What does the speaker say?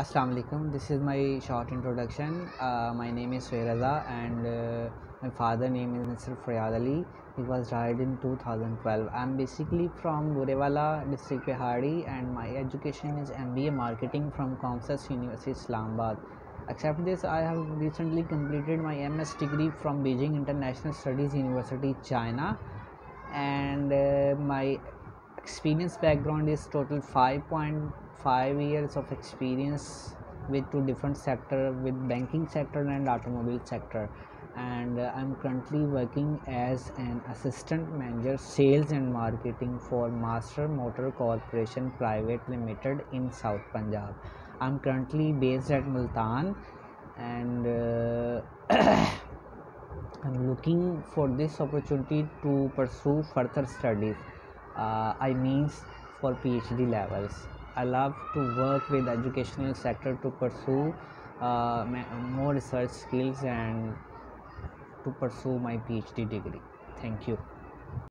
Assalamu alaikum. This is my short introduction. Uh, my name is Sweraza and uh, my father name is Mr. Faryad Ali. He was died in 2012. I'm basically from Burewala district Vehari and my education is MBA marketing from COMSATS University Islamabad. Except this, I have recently completed my MS degree from Beijing International Studies University, China, and uh, my experience background is total 5.5 years of experience with two different sector with banking sector and automobile sector. And uh, i'm currently working as an assistant manager sales and marketing for master motor corporation private limited in south punjab. I'm currently based at multan and uh, i'm looking for this opportunity to pursue further studies uh, I means for PhD levels. I love to work with educational sector to pursue uh, more research skills and to pursue my PhD degree. Thank you.